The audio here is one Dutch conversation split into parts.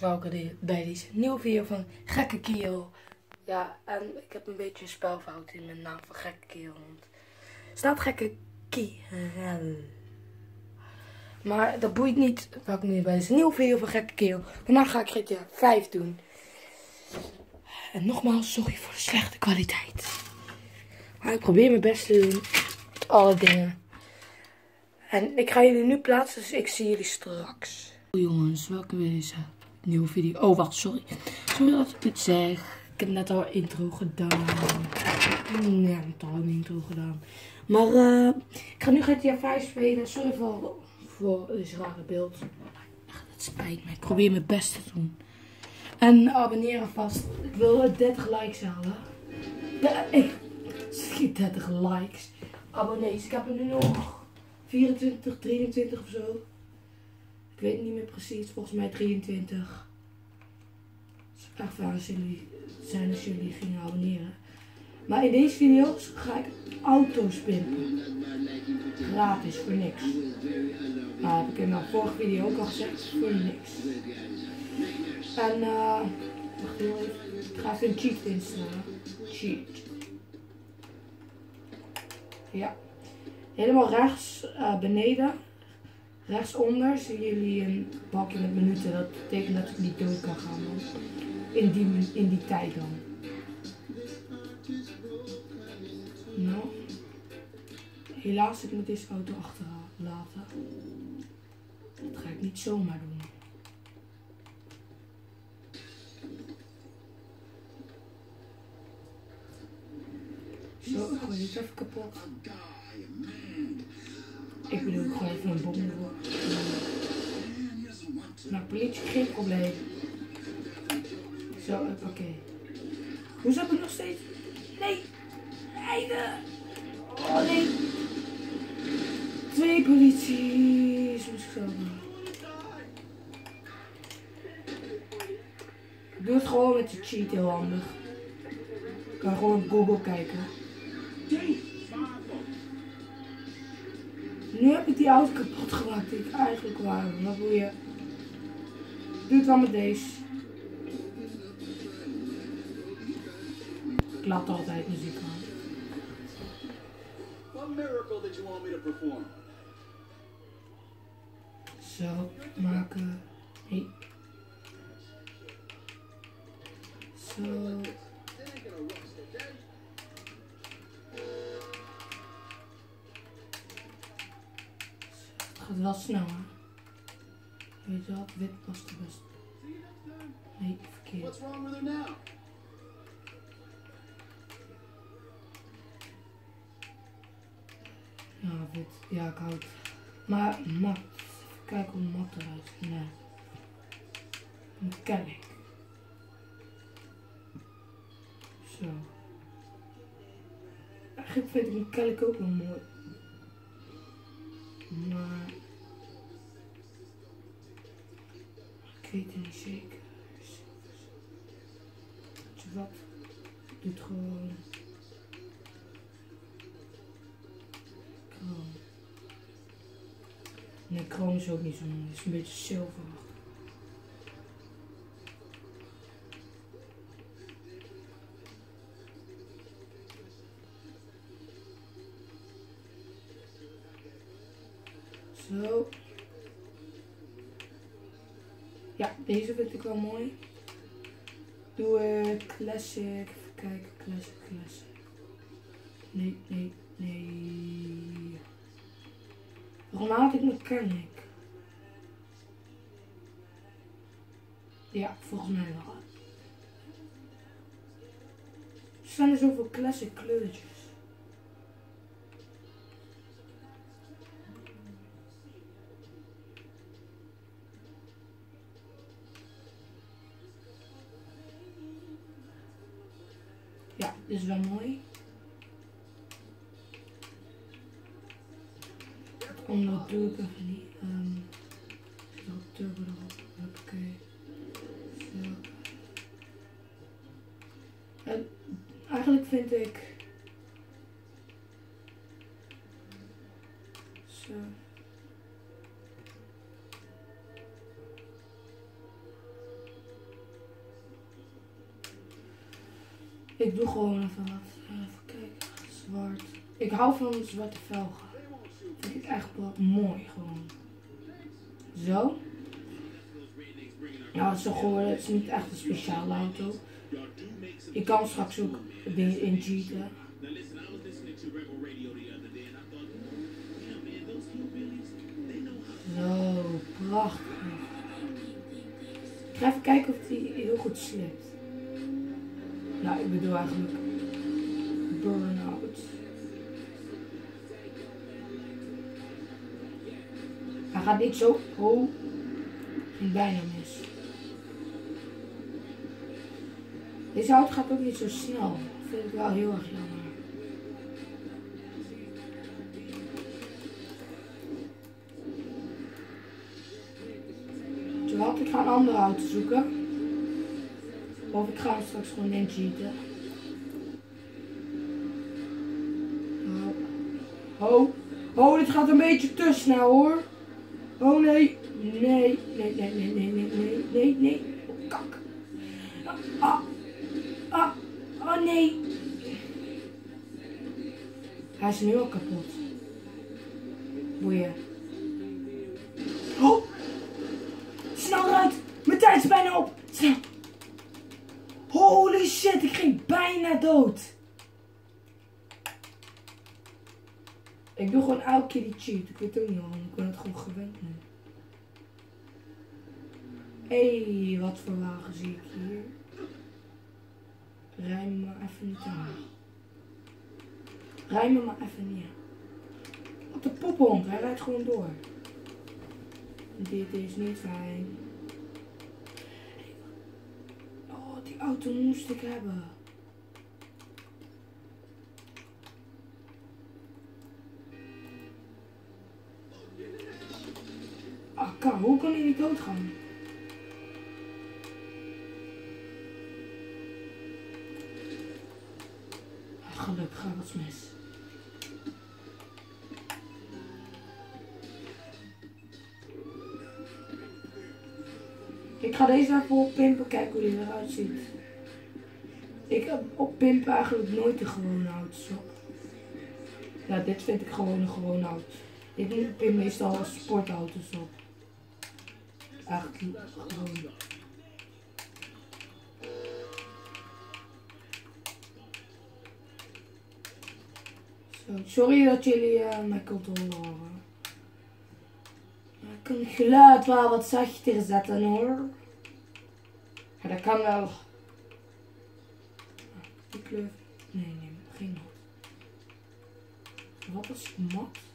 welkom bij deze nieuwe video van Gekke Kiel. Ja, en ik heb een beetje een spelfout in mijn naam van Gekke Kiel. Want staat Gekke Kiel. Maar dat boeit niet. Welkom nu bij deze nieuwe video van Gekke Kiel. Vandaag ga ik GTA 5 doen. En nogmaals, sorry voor de slechte kwaliteit. Maar ik probeer mijn best te doen. Alle dingen. En ik ga jullie nu plaatsen, dus ik zie jullie straks. Jongens, welkom bij deze nieuwe video. Oh, wacht, sorry. Sorry dat ik dit zeg. Ik heb net al een intro gedaan. Ja, net al een intro gedaan. Maar uh, ik ga nu GTA 5 spelen. Sorry voor, voor deze rare beeld. Echt, het spijt me. Ik probeer mijn best te doen. En abonneren vast. Ik wil 30 likes halen. Ik schiet 30 likes. Abonnees. Ik heb er nu nog 24, 23 of zo. Ik weet niet meer precies, volgens mij 23. Dus echt fijn als jullie zijn als jullie gingen abonneren. Maar in deze video's ga ik auto's pimpen. Gratis, voor niks. Nou, heb ik in mijn vorige video ook al gezegd, voor niks. En uh, wacht heel even. Ik ga even een cheat instellen. Cheat. Ja. Helemaal rechts uh, beneden Rechtsonder zien jullie een balkje met minuten. Dat betekent dat ik niet dood kan gaan. In, die, in die tijd dan. Nou. Helaas, ik moet deze auto achterlaten. Dat ga ik niet zomaar doen. Zo, ik gooi dit even kapot. Ik bedoel, ik gewoon even een bom. Nou, politie, geen probleem. Zo, oké. Okay. Hoe zat het nog steeds? Nee! Einde! Oh nee! Twee polities. Moest ik zo doen. Doe het gewoon met je cheat, heel handig. Ik kan gewoon op Google kijken. Nu heb ik die auto kapot gemaakt die ik eigenlijk wou. Wat wil je? Doe het wel met deze. Ik laat altijd muziek aan. Zo, maken. Hey. Zo. Gaat wel snel, hè? Weet je wat? Wit past de best. Nee, verkeerd. What's wrong with her now? Ja, wit. Ja, ik houd. Maar mat. Even kijken hoe mat eruit ziet. Nee. Een. Zo. Eigenlijk vind ik een kelk ook wel mooi. Het gewoon. Kroon. Nee, kroon is ook niet zo mooi. Het is een beetje zilverachtig. Zo. Ja, deze vind ik wel mooi. Doe uh, classic. Kijken. Classic, classic. Nee, nee, nee. Waarom haal ik mechanic? Ja, volgens mij wel. Er staan er zoveel classic kleurtjes. Is wel mooi. Omdat doe ik even niet. Um, turbo erop. Zo. En eigenlijk vind ik. Zo. Ik doe gewoon even wat. Even kijken. Zwart. Ik hou van zwarte velgen. Vind ik echt wel mooi gewoon. Zo. Nou, zo geworden. Het is niet echt een speciale auto. Je kan straks ook dingen in cheaten. Zo, prachtig. Ik even kijken of hij heel goed slipt. Ik bedoel eigenlijk burn-out. Hij gaat niet zo. Oh, ging bijna mis. Deze auto gaat ook niet zo snel. Dat vind ik wel heel erg jammer. Terwijl ik ga een andere auto zoeken. Ik ga straks gewoon in cheaten. Oh, oh, dit gaat een beetje te snel hoor. Oh nee, nee, nee, nee, nee, nee, nee, nee, nee, nee. Oh, kak. Ah, ah, oh nee. Hij is nu al kapot. Boeien. Ik doe gewoon elke keer die cheat. Ik weet ook niet waarom. Ik ben het gewoon gewend nu. Hé, hey, wat voor wagen zie ik hier? Rijm me maar even niet aan. Rijm me maar even niet aan. Wat de pophond, hij rijdt gewoon door. Dit is niet fijn. Oh, die auto moest ik hebben. Akka, hoe kan hij niet doodgaan? Gelukkig gaat wat mis. Ik ga deze even op pimpen kijken hoe die eruit ziet. Ik heb op pimpen eigenlijk nooit de gewone op. Ja, dit vind ik gewoon een gewone auto. Ik pimp meestal sportauto's op. Sorry dat jullie uh, mijn controle horen. Ik kan het geluid wel wat zachter zetten hoor. Dat kan wel. Die kleur. Nee, nee, geen. Wat is mat?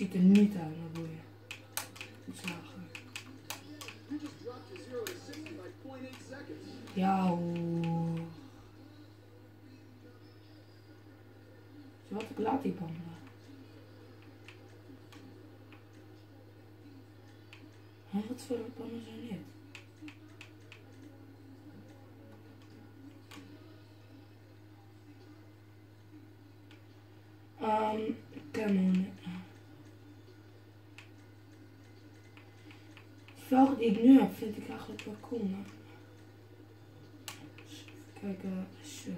Ziet er niet uit, maar boeien. Iets lager. Ja. Wat ik laat die. Huh, wat voor banden zijn dit? Um, Canon. Velgen die ik nu heb vind ik eigenlijk wel cool. Even kijken, suf.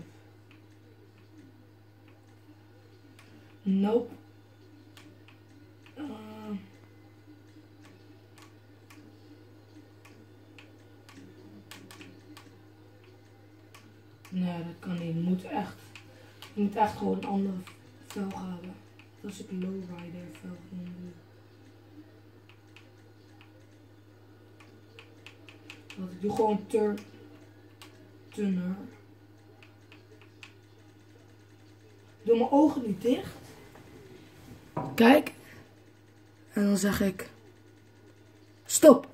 Nope. Uh, nee, dat kan niet. Je moet echt, je moet echt gewoon een andere velg hebben. Als ik lowrider velg Want ik doe gewoon tur tunner. Doe mijn ogen niet dicht. Kijk. En dan zeg ik. Stop.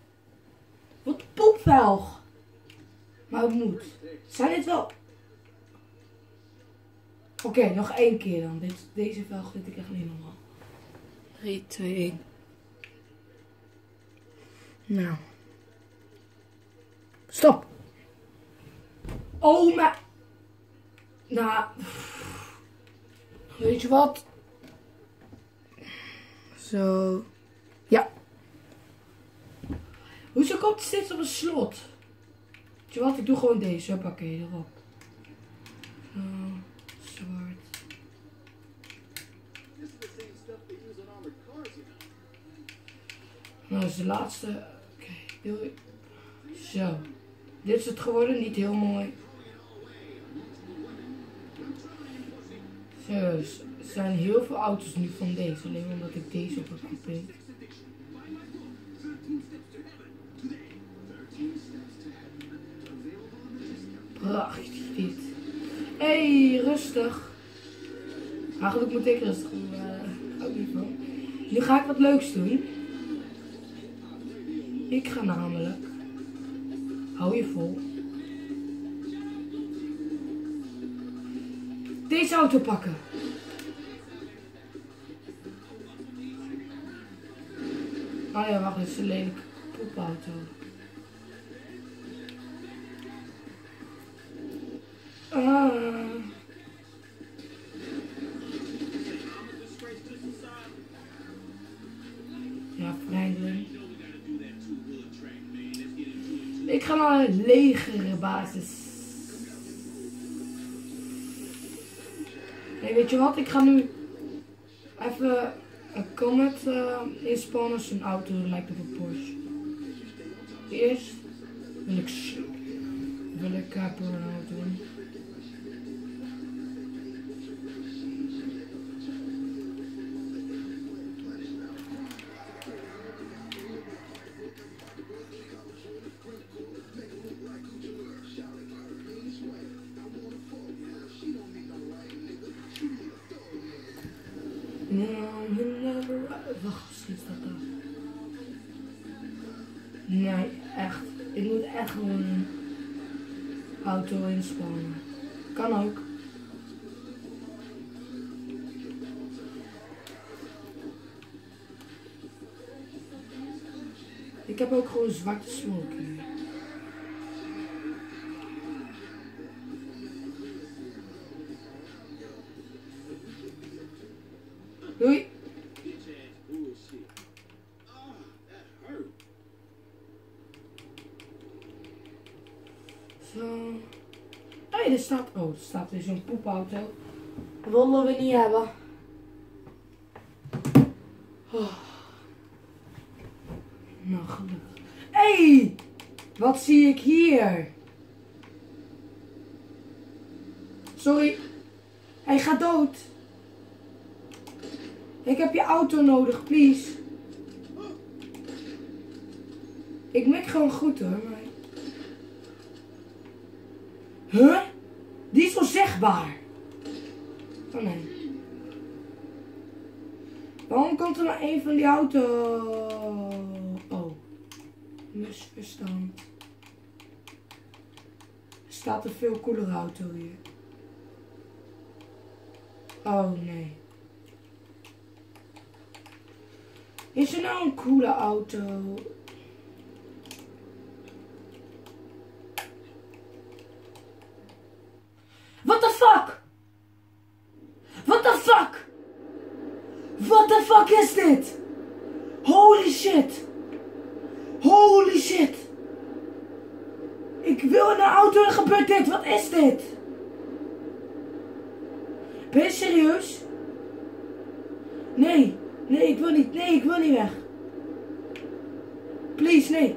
Wat poepvelg. Maar het moet. Zijn dit wel... Oké, nog één keer dan. Dit, deze velg vind ik echt niet normaal. 3, 2, 1. Nou. Stop. Oh, maar... Nou... Weet je wat? Zo. Ja. Hoezo komt het steeds op een slot? Weet je wat, ik doe gewoon deze. Hoppakee, erop. Zo, zwart. Nou, dat is de laatste. Oké, heel... Zo. Dit is het geworden, niet heel mooi. Zo, er zijn heel veel auto's nu van deze. Alleen omdat ik deze op heb. Prachtig dit. hey, rustig. Eigenlijk moet ik rustig doen, ook niet van. Nu ga ik wat leuks doen. Ik ga namelijk. Hou je vol. Deze auto pakken. Oh ja, wacht, dit is een lelijke poepauto. Ga naar een legere basis. Weet je wat? Ik ga nu even een Comet uh, inspannen. Zijn auto lijkt op een Porsche. Eerst wil ik, wil ik uh, burn-out doen. Wacht, misschien daar. Nee, echt. Ik moet echt gewoon een auto inspannen. Kan ook. Ik heb ook gewoon zwarte smoke staat... Weer zo'n poepauto. Dat willen we niet hebben. Oh. Nou. Hé! Hey, wat zie ik hier? Sorry. Hij gaat dood. Ik heb je auto nodig, please. Ik mik gewoon goed hoor, maar... Huh? Onzegbaar. Oh nee. Waarom komt er maar één van die auto? Oh. Misverstand. Er staat een veel coolere auto hier. Oh nee. Is er nou een coole auto? What the fuck? What the fuck? What the fuck is dit? Holy shit. Holy shit. Ik wil in een auto en gebeurt dit. Wat is dit? Ben je serieus? Nee. Nee, ik wil niet. Nee, ik wil niet weg. Please, nee.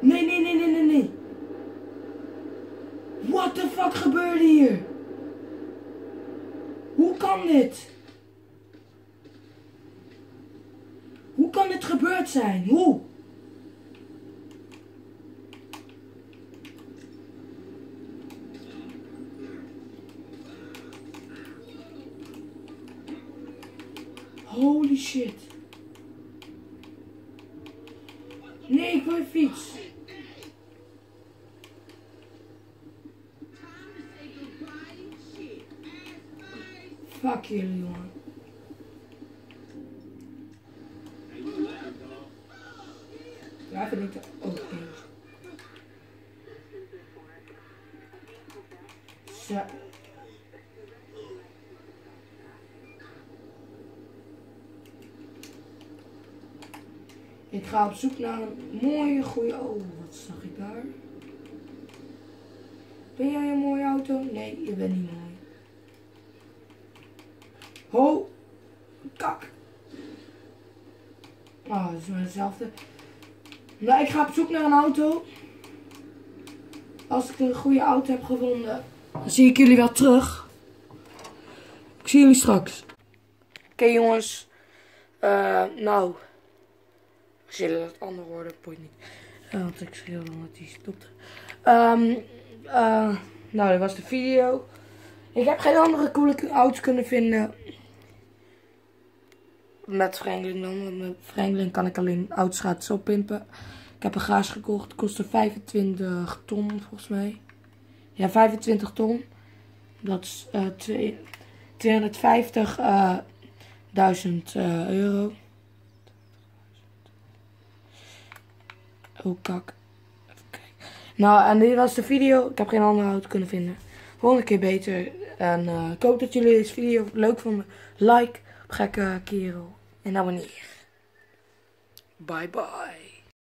Nee, nee, nee, nee, nee, nee. What the fuck gebeurde hier? Hoe kan dit? Hoe kan dit gebeurd zijn? Hoe? Holy shit. Ik dat ook niet. Zo. Ik ga op zoek naar een mooie, goede... Oh, wat zag ik daar? Ben jij een mooie auto? Nee, je bent niet mooi. Ho! Kak! Oh, dat is maar hetzelfde. Nou, ik ga op zoek naar een auto. Als ik een goede auto heb gevonden, dan zie ik jullie wel terug. Ik zie jullie straks. Oké jongens. Uh, nou. Zullen dat andere woorden? Boeit niet. Uh, want ik schreeuw dan dat die stopt. Um, uh, nou, dat was de video. Ik heb geen andere coole auto's kunnen vinden. Met Franklin dan. Want met Franklin kan ik alleen auto's gratis oppimpen. Ik heb een gaas gekocht. Kostte 25 ton volgens mij. Ja, 25 ton. Dat is uh, 250.000 uh, euro. Oh, kak. Even kijken. Nou, en dit was de video. Ik heb geen andere auto kunnen vinden. Volgende keer beter. En ik hoop dat jullie deze video leuk vonden. Like, gekke kerel. En abonneer. Bye bye.